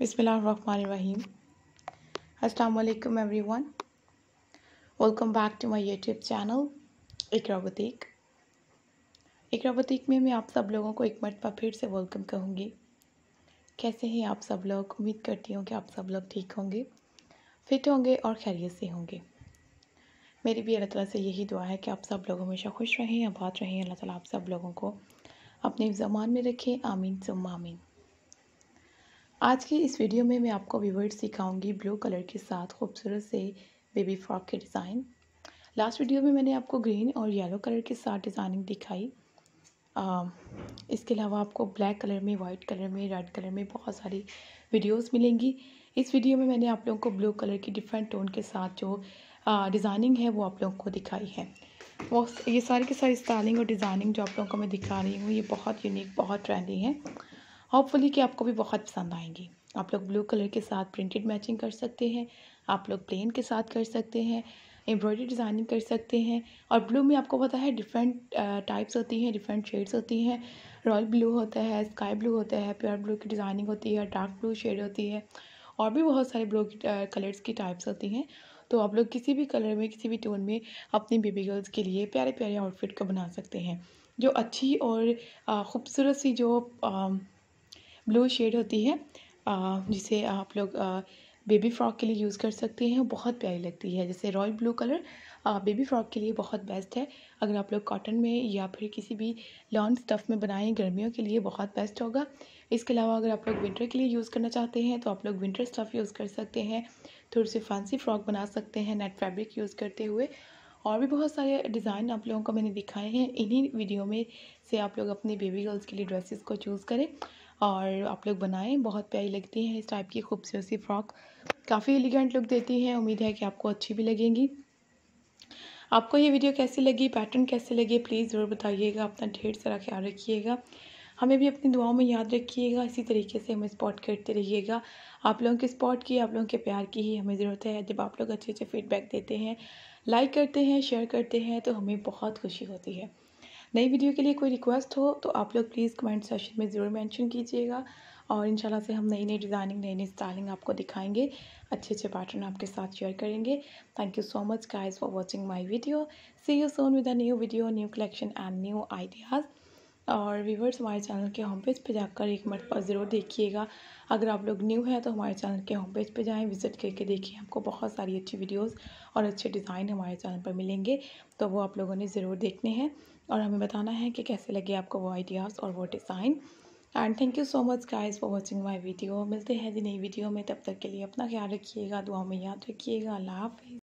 Bismillahirrahmanirrahim. Assalamu alaikum everyone. Welcome back to my YouTube channel, Iqra boutique. Iqra boutique में मैं आप सब लोगों को एक मरतबा फिर से वेलकम कहूँगी। कैसे हैं आप सब लोग? उम्मीद करती हूँ कि आप सब लोग ठीक होंगे, फिट होंगे और खैरियत से होंगे। मेरी भी अल्लाह ताला से यही दुआ है कि आप सब लोग हमेशा खुश रहें, आबाद रहें। अल्लाह ताला आप सब लोगों को अपने ज़मान में रखें। आमीन सुम आमीन। आज की इस वीडियो में मैं आपको विवर्ड सिखाऊँगी ब्लू कलर के साथ खूबसूरत से बेबी फ्रॉक के डिज़ाइन लास्ट वीडियो में मैंने आपको ग्रीन और येलो कलर के साथ डिज़ाइनिंग दिखाई। आ, इसके अलावा आपको ब्लैक कलर में वाइट कलर में रेड कलर में बहुत सारी वीडियोस मिलेंगी। इस वीडियो में मैंने आप लोगों को ब्लू कलर की डिफरेंट टोन के साथ जो डिज़ाइनिंग है वो आप लोगों को दिखाई है। वो ये सारी की सारी स्टाइलिंग और डिज़ाइनिंग जो आप लोगों को मैं दिखा रही हूँ ये बहुत यूनिक बहुत ट्रेंडी है। होपफुली कि आपको भी बहुत पसंद आएँगी। आप लोग ब्लू कलर के साथ प्रिंटेड मैचिंग कर सकते हैं, आप लोग प्लेन के साथ कर सकते हैं एम्ब्रॉयडरी डिज़ाइनिंग कर सकते हैं और ब्लू में आपको पता है डिफरेंट टाइप्स होती हैं डिफरेंट शेड्स होती हैं। रॉयल ब्लू होता है स्काई ब्लू होता है प्योर ब्लू की डिज़ाइनिंग होती है डार्क ब्लू शेड होती है और भी बहुत सारे ब्लू कलर्स की टाइप्स होती हैं। तो आप लोग किसी भी कलर में, किसी भी टोन में अपनी बेबी गर्ल्स के लिए प्यारे प्यारे आउटफिट को बना सकते हैं। जो अच्छी और ख़ूबसूरत सी जो ब्लू शेड होती है जिसे आप लोग बेबी फ्रॉक के लिए यूज़ कर सकते हैं। बहुत प्यारी लगती है। जैसे royal blue colour baby frock के लिए बहुत बेस्ट है। अगर आप लोग कॉटन में या फिर किसी भी लॉन्ग स्टफ़ में बनाएँ गर्मियों के लिए बहुत बेस्ट होगा। इसके अलावा अगर आप लोग विंटर के लिए यूज़ करना चाहते हैं तो आप लोग विंटर स्टफ़ यूज़ कर सकते हैं। थोड़ी सी फैंसी फ्रॉक बना सकते हैं नेट फैब्रिक यूज़ करते हुए। और भी बहुत सारे डिज़ाइन आप लोगों को मैंने दिखाए हैं। इन्हीं वीडियो में से आप लोग अपने बेबी गर्ल्स के लिए ड्रेसेस को चूज़ करें। और आप लोग बनाएँ। बहुत प्यारी लगती हैं इस टाइप की खूबसूरत सी फ्रॉक काफ़ी एलिगेंट लुक देती हैं। उम्मीद है कि आपको अच्छी भी लगेंगी। आपको ये वीडियो कैसी लगी? पैटर्न कैसे लगे? प्लीज़ ज़रूर बताइएगा। अपना ढेर सारा ख्याल रखिएगा। हमें भी अपनी दुआओं में याद रखिएगा। इसी तरीके से हमें स्पॉट करते रहिएगा। आप लोगों के स्पॉट की, आप लोगों के प्यार की ही हमें ज़रूरत है। जब आप लोग अच्छे अच्छे फीडबैक देते हैं लाइक करते हैं शेयर करते हैं तो हमें बहुत खुशी होती है। नई वीडियो के लिए कोई रिक्वेस्ट हो तो आप लोग प्लीज़ कमेंट सेशन में ज़रूर मेंशन कीजिएगा और इंशाल्लाह से हम नई नई डिज़ाइनिंग, नई नई स्टाइलिंग आपको दिखाएँगे। अच्छे अच्छे पैटर्न आपके साथ शेयर करेंगे। Thank you so much guys for watching my video see you soon with a new video new collection and new ideas और व्यूवर्स हमारे चैनल के होम पेज पे जाकर एक मरतबा ज़रूर देखिएगा। अगर आप लोग न्यू हैं तो हमारे चैनल के होम पेज पे जाएँ विज़िट करके देखिए आपको बहुत सारी अच्छी वीडियोस और अच्छे डिज़ाइन हमारे चैनल पर मिलेंगे। तो वो आप लोगों ने ज़रूर देखने हैं। और हमें बताना है कि कैसे लगे आपको वो आइडियाज़ और वो design and thank you so much guys for watching my video मिलते हैं जी नई वीडियो में. तब तक के लिए अपना ख्याल रखिएगा दुआ में याद रखिएगा. अल्लाह हाफिज़.